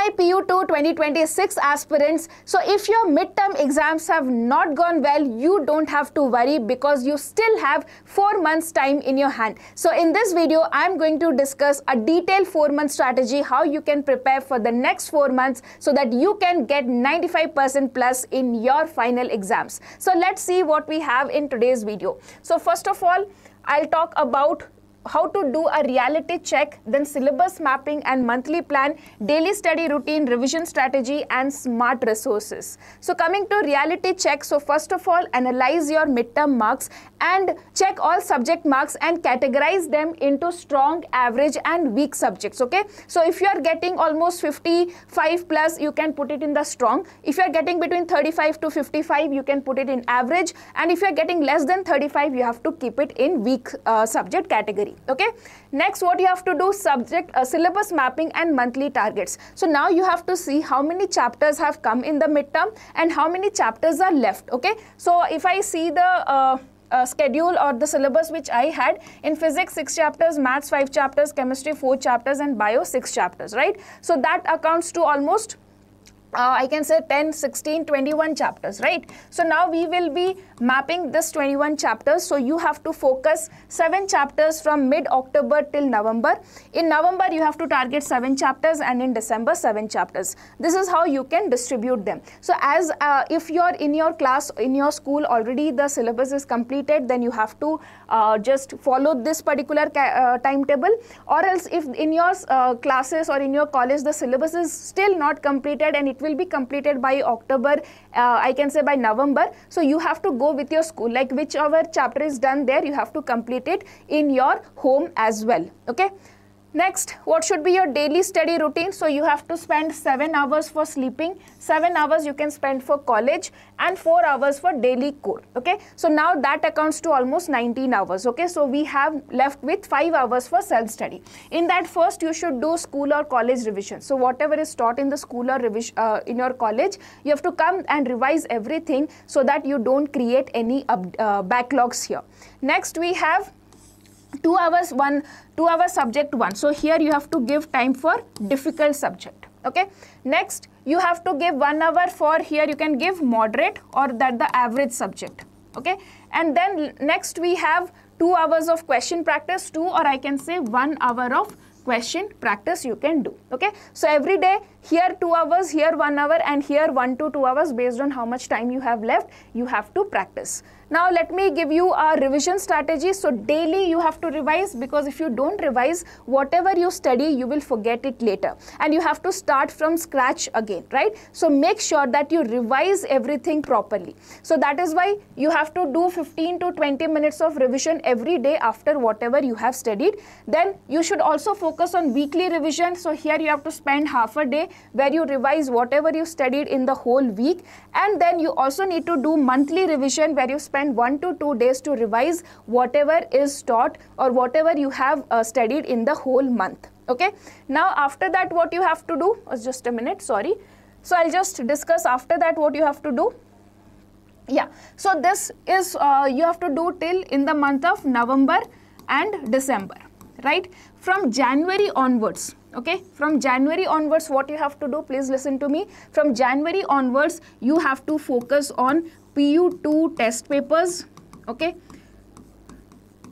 my PU2 2026 aspirants. So if your midterm exams have not gone well, you don't have to worry because you still have 4 months time in your hand. So in this video, I'm going to discuss a detailed 4 month strategy how you can prepare for the next 4 months so that you can get 95% plus in your final exams. So let's see what we have in today's video. So first of all, I'll talk about how to do a reality check, then syllabus mapping and monthly plan, daily study routine, revision strategy and smart resources. So coming to reality check, so first of all analyze your midterm marks and check all subject marks and categorize them into strong, average and weak subjects, okay? So if you are getting almost 55 plus, you can put it in the strong. If you are getting between 35 to 55, you can put it in average and if you are getting less than 35, you have to keep it in weak uh, subject category okay? Next what you have to do subject uh, syllabus mapping and monthly targets. So now you have to see how many chapters have come in the midterm and how many chapters are left okay? So if i see the uh, uh, schedule or the syllabus which I had in physics 6 chapters, maths 5 chapters, chemistry 4 chapters and bio 6 chapters, right? So that accounts to almost uh, I can say 10, 16, 21 chapters, right? So now we will be mapping this 21 chapters. So you have to focus 7 chapters from mid-October till November. In November, you have to target 7 chapters and in December, 7 chapters. This is how you can distribute them. So as uh, if you're in your class, in your school already the syllabus is completed, then you have to uh, just follow this particular uh, timetable or else if in your uh, classes or in your college the syllabus is still not completed and it will be completed by October, uh, I can say by November. So you have to go with your school, like whichever chapter is done there, you have to complete it in your home as well. Okay. Next, what should be your daily study routine? So you have to spend 7 hours for sleeping, 7 hours you can spend for college and 4 hours for daily core. Okay. So now that accounts to almost 19 hours. Okay. So we have left with 5 hours for self-study. In that first you should do school or college revision. So whatever is taught in the school or revision uh, in your college, you have to come and revise everything so that you don't create any uh, backlogs here. Next we have 2 hours 1 2 hours subject 1 so here you have to give time for difficult subject. Okay? Next you have to give 1 hour for here you can give moderate or that the average subject. Okay? And then next we have 2 hours of question practice. 2 or I can say 1 hour of question practice you can do. Okay? So every day here 2 hours here 1 hour and here 1 to 2 hours based on how much time you have left you have to practice now let me give you a revision strategy. So daily you have to revise because if you don't revise, whatever you study, you will forget it later. And you have to start from scratch again, right? So make sure that you revise everything properly. So that is why you have to do 15 to 20 minutes of revision every day after whatever you have studied. Then you should also focus on weekly revision. So here you have to spend half a day where you revise whatever you studied in the whole week. And then you also need to do monthly revision where you spend one to two days to revise whatever is taught or whatever you have uh, studied in the whole month. Okay. Now after that what you have to do, uh, just a minute, sorry. So I'll just discuss after that what you have to do. Yeah. So this is uh, you have to do till in the month of November and December, right? From January onwards, okay from january onwards what you have to do please listen to me from january onwards you have to focus on PU2 test papers. Okay.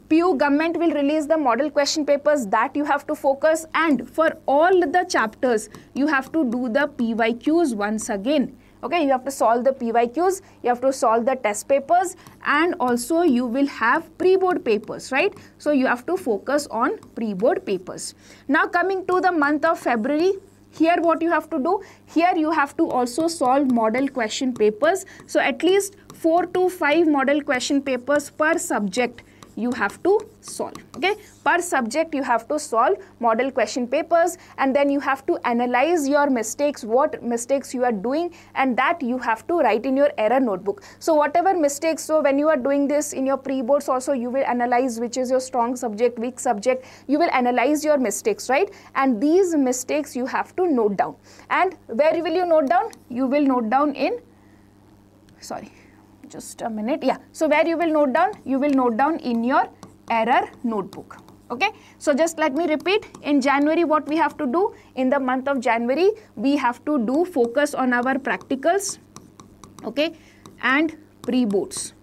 PU government will release the model question papers that you have to focus and for all the chapters you have to do the PYQs once again. Okay, you have to solve the PYQs, you have to solve the test papers and also you will have pre-board papers, right? So you have to focus on pre-board papers. Now coming to the month of February, here what you have to do here you have to also solve model question papers so at least 4 to 5 model question papers per subject you have to solve okay? Per subject you have to solve model question papers and then you have to analyze your mistakes what mistakes you are doing and that you have to write in your error notebook. So whatever mistakes so when you are doing this in your pre-boards also you will analyze which is your strong subject weak subject. You will analyze your mistakes right? And these mistakes you have to note down. And where will you note down? You will note down in sorry just a minute. Yeah. So where you will note down? You will note down in your error notebook. Okay? So just let me repeat. In january what we have to do? In the month of january we have to do focus on our practicals. Okay? And pre-boards.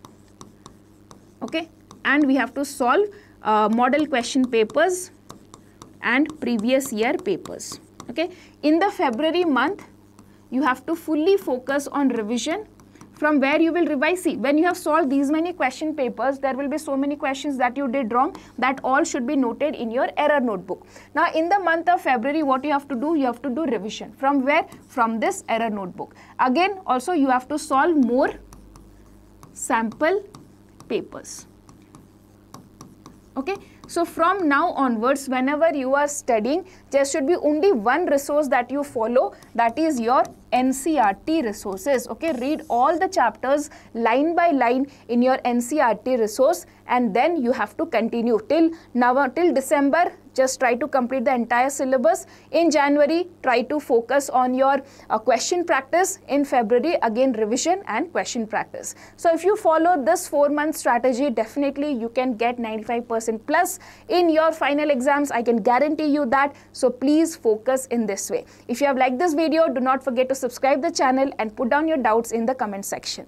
Okay? And we have to solve uh, model question papers and previous year papers. Okay? In the february month you have to fully focus on revision from where you will revise. See, when you have solved these many question papers, there will be so many questions that you did wrong that all should be noted in your error notebook. Now, in the month of February, what you have to do? You have to do revision. From where? From this error notebook. Again, also you have to solve more sample papers. Okay. So from now onwards, whenever you are studying, there should be only one resource that you follow, that is your NCERT resources. Okay, read all the chapters line by line in your NCERT resource and then you have to continue till now till December just try to complete the entire syllabus. In January, try to focus on your uh, question practice. In February, again revision and question practice. So if you follow this four month strategy, definitely you can get 95% plus in your final exams. I can guarantee you that. So please focus in this way. If you have liked this video, do not forget to subscribe the channel and put down your doubts in the comment section.